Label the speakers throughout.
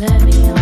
Speaker 1: Let me know.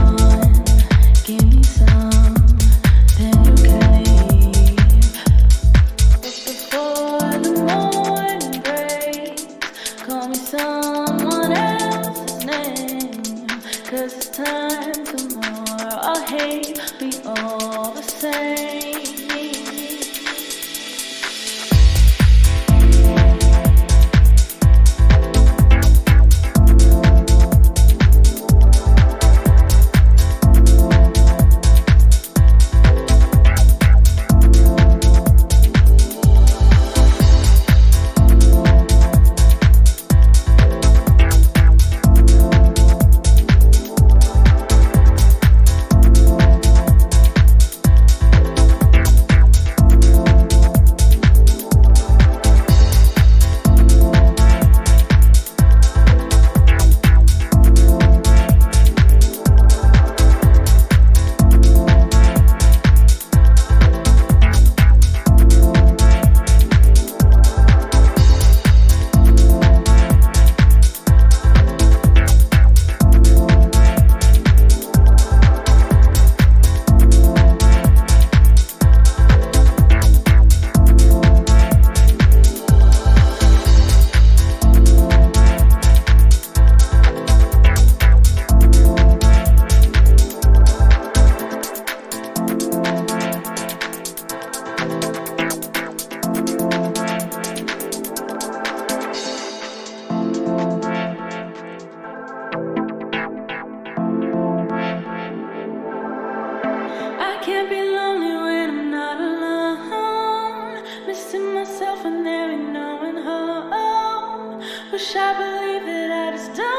Speaker 1: Wish I believe that I just don't.